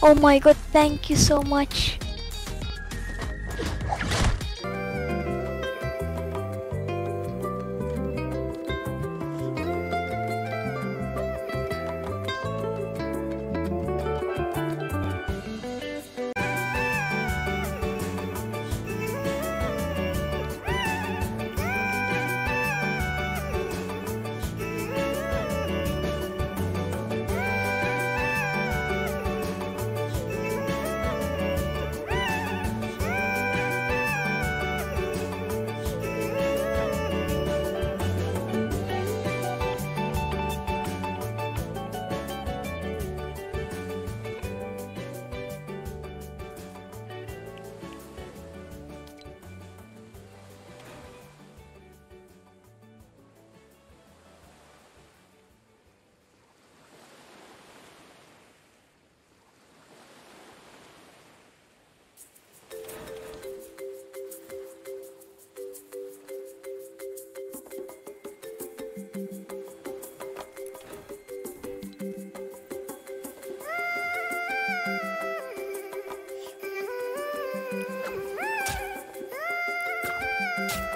Oh my god, thank you so much. Bye.